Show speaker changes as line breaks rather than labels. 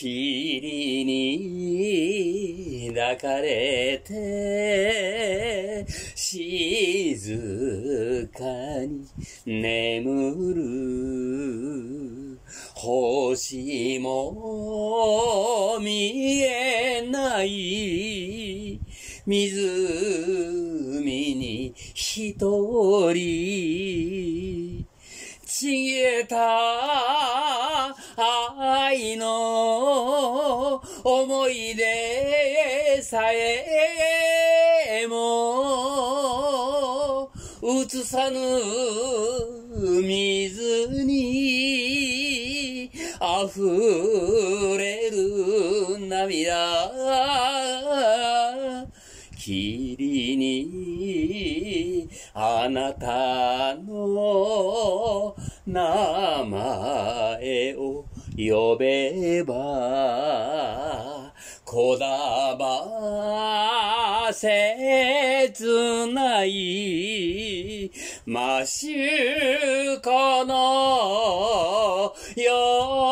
霧に抱かれて、静かに眠る。星も見えない。湖に一人。ちげた愛の思い出さえも映さぬ水に溢れる涙。霧にあなたの名前を呼べばこだばせつないましゅこのよう